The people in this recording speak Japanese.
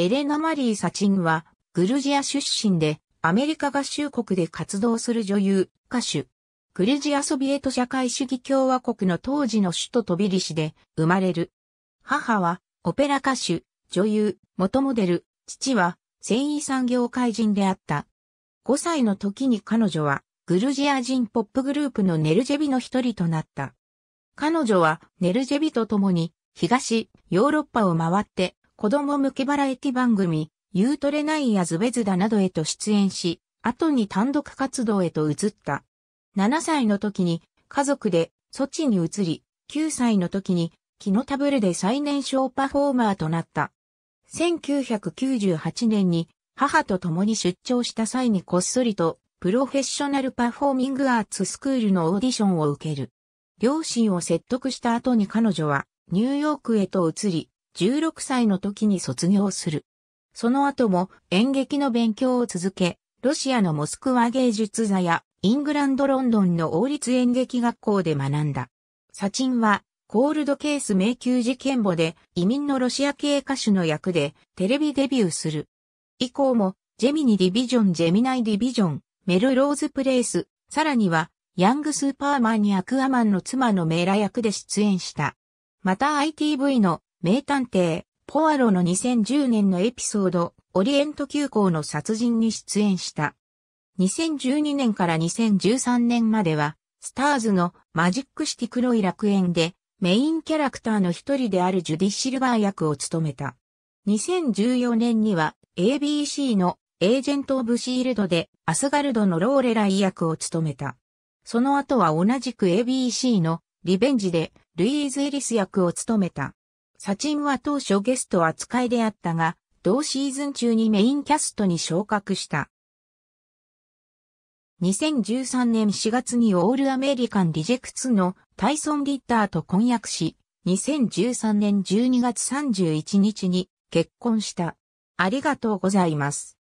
エレナ・マリー・サチンは、グルジア出身で、アメリカ合衆国で活動する女優、歌手。グルジアソビエト社会主義共和国の当時の首都トビリシで生まれる。母は、オペラ歌手、女優、元モデル、父は、繊維産業界人であった。5歳の時に彼女は、グルジア人ポップグループのネルジェビの一人となった。彼女は、ネルジェビと共に、東、ヨーロッパを回って、子供向けバラエティ番組、ユートレナイやズベズダなどへと出演し、後に単独活動へと移った。7歳の時に家族でソチに移り、9歳の時にキノタブルで最年少パフォーマーとなった。1998年に母と共に出張した際にこっそりとプロフェッショナルパフォーミングアーツスクールのオーディションを受ける。両親を説得した後に彼女はニューヨークへと移り、16歳の時に卒業する。その後も演劇の勉強を続け、ロシアのモスクワ芸術座やイングランド・ロンドンの王立演劇学校で学んだ。サチンはコールドケース迷宮事件簿で移民のロシア系歌手の役でテレビデビューする。以降もジェミニディビジョン、ジェミナイディビジョン、メルローズプレイス、さらにはヤングスーパーマンにアクアマンの妻のメーラ役で出演した。また ITV の名探偵、ポアロの2010年のエピソード、オリエント急行の殺人に出演した。2012年から2013年までは、スターズのマジックシティ黒い楽園でメインキャラクターの一人であるジュディ・シルバー役を務めた。2014年には ABC のエージェント・オブ・シールドでアスガルドのローレライ役を務めた。その後は同じく ABC のリベンジでルイーズ・エリス役を務めた。サチンは当初ゲスト扱いであったが、同シーズン中にメインキャストに昇格した。2013年4月にオールアメリカンリジェクツのタイソン・リッターと婚約し、2013年12月31日に結婚した。ありがとうございます。